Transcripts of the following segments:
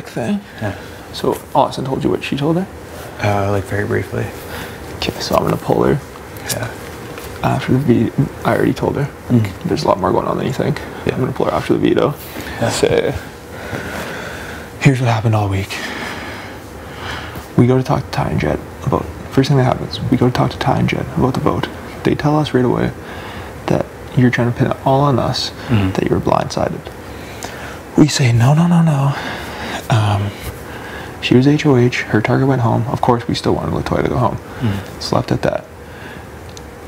Vic thing. Yeah. So Austin told you what she told her. Uh, like very briefly. Okay, so I'm gonna pull her Yeah. after the veto. I already told her. Like, There's a lot more going on than you think. Yeah. I'm gonna pull her after the veto. Yeah. Say, here's what happened all week. We go to talk to Ty and Jet about. First thing that happens, we go to talk to Ty and Jet about the vote. They tell us right away that you're trying to pin it all on us, that you were blindsided. We say no, no, no, no. Um, she was HOH. Her target went home. Of course, we still wanted Latoya to go home. Hmm. Left at that.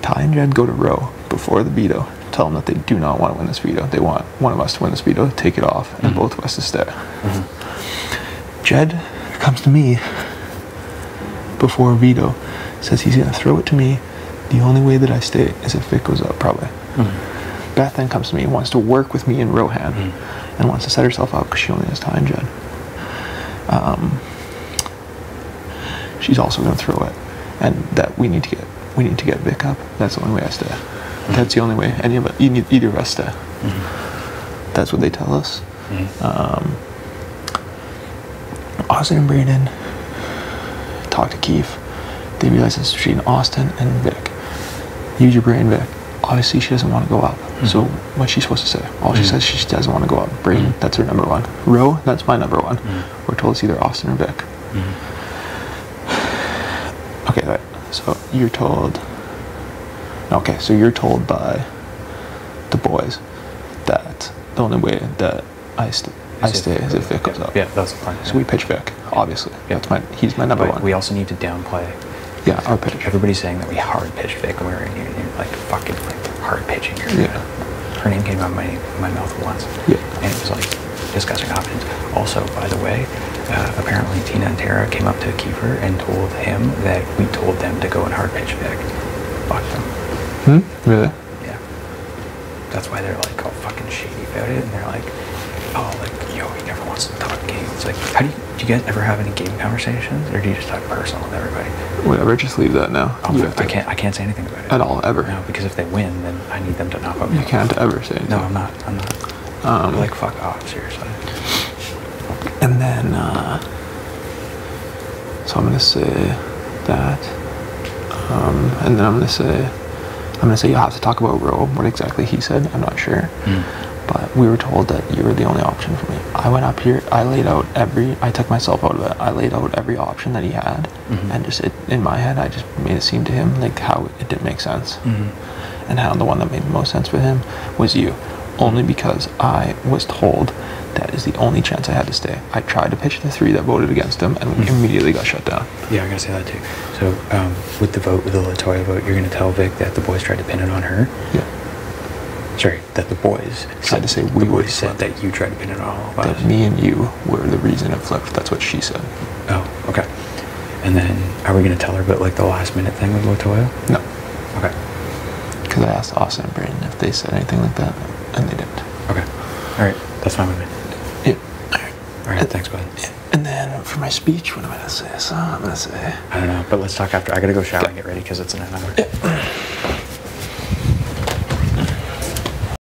Ty and Jed go to Roe before the veto. Tell them that they do not want to win this veto. They want one of us to win this veto, take it off, and hmm. both of us to stay. Hmm. Jed comes to me before veto, says he's going to throw it to me. The only way that I stay is if it goes up, probably. Beth then comes to me wants to work with me in Rohan and wants to set herself up because she only has Ty and Jed. Um, she's also going to throw it, and that we need to get we need to get Vic up. That's the only way I stay. That's the only way any of us, either either of us stay. That's what they tell us. Um, Austin and Braden talk to Keith. They realize it's between Austin and Vic. Use your brain, Vic. Obviously, she doesn't want to go up. Hmm. So, what's she supposed to say? All she hmm. says she doesn't want to go up. Braden, hmm. that's her number one. Roe, that's my number one. We're told it's either Austin or Vic. Okay, right. So you're told. Okay, so you're told by the boys that the only way that I, st- I if stay is if Vic goes Yeah, up. yeah, that's the plan, So yeah. we pitch Vic, obviously. Yeah. That's my. He's my number But one. we also need to downplay. Yeah, our pitch. Everybody's saying that we hard pitched Vic when we were in here, and you're like fucking like hard pitching her. Yeah. Her name came out of my my mouth once. Yeah. And it was like discussing options. Also, by the way, uh, apparently Tina and Tara came up to Kiefer and told him that we told them to go and hard pitch Vic. Fuck them. Hmm. Really? Yeah. That's why they're like all fucking shady about it, and they're like, oh, like yo, he never wants to talk games. Like, how do you do? You guys ever have any game conversations, or do you just talk personal with everybody? Whatever. Just leave that now. Oh, You have I to- can't. I can't say anything about it At all, ever. No, because if they win, then I need them to not vote. You can't ever say anything. No, I'm not. I'm not. Um, like fuck off, seriously. And then, uh, so I'm gonna say that, um, and then I'm gonna say, I'm gonna say you'll have to talk about Roe. What exactly he said, I'm not sure. But we were told that you were the only option for me. I went up here, I laid out every, I took myself out of it. I laid out every option that he had, mm-hmm. and just it, in my head, I just made it seem to him like how it didn't make sense, mm-hmm. and how the one that made the most sense for him was you, only because I was told that is the only chance I had to stay. I tried to pitch the three that voted against him, and we immediately got shut down. Yeah, I gotta say that too. So, um, with the vote, with the Latoya vote, you're gonna tell Vic that the boys tried to pin it on her. Yeah. Sorry, that the boys Tried to say we boys would said that you tried to pin it all of us. That me and you were the reason it flipped. That's what she said. Oh, okay. And then, are we gonna tell her about like the last minute thing with Latoya? No, Okay. because I asked Austin and Brandon if they said anything like that, and they didn't. Okay. All right. That's fine with me. Yeah. All right. All right. Thanks, bud. And then for my speech, what am I gonna say? So I'm gonna say. I don't know, but let's talk after. I gotta go shower and get ready because it's in an hour. Yeah.